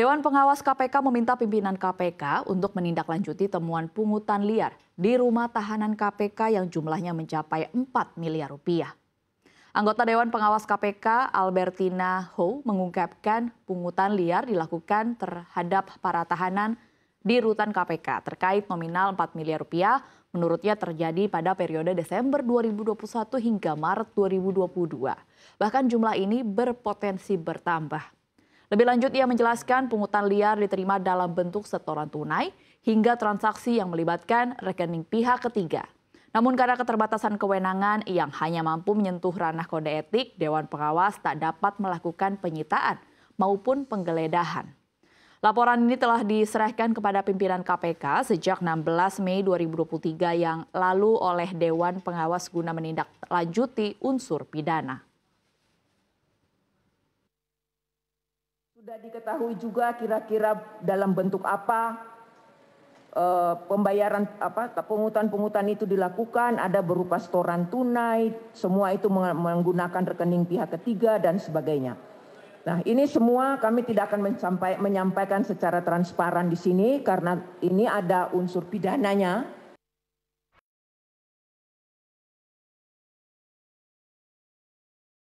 Dewan Pengawas KPK meminta pimpinan KPK untuk menindaklanjuti temuan pungutan liar di rumah tahanan KPK yang jumlahnya mencapai 4 miliar rupiah. Anggota Dewan Pengawas KPK Albertina Ho mengungkapkan pungutan liar dilakukan terhadap para tahanan di rutan KPK terkait nominal 4 miliar rupiah menurutnya terjadi pada periode Desember 2021 hingga Maret 2022. Bahkan jumlah ini berpotensi bertambah. Lebih lanjut ia menjelaskan pungutan liar diterima dalam bentuk setoran tunai hingga transaksi yang melibatkan rekening pihak ketiga. Namun karena keterbatasan kewenangan yang hanya mampu menyentuh ranah kode etik, Dewan Pengawas tak dapat melakukan penyitaan maupun penggeledahan. Laporan ini telah diserahkan kepada pimpinan KPK sejak 16 Mei 2023 yang lalu oleh Dewan Pengawas guna menindaklanjuti unsur pidana. Sudah diketahui juga kira-kira dalam bentuk apa uh, pembayaran apa pungutan-pungutan itu dilakukan, ada berupa setoran tunai, semua itu menggunakan rekening pihak ketiga dan sebagainya. Nah, ini semua kami tidak akan menyampaikan secara transparan di sini karena ini ada unsur pidananya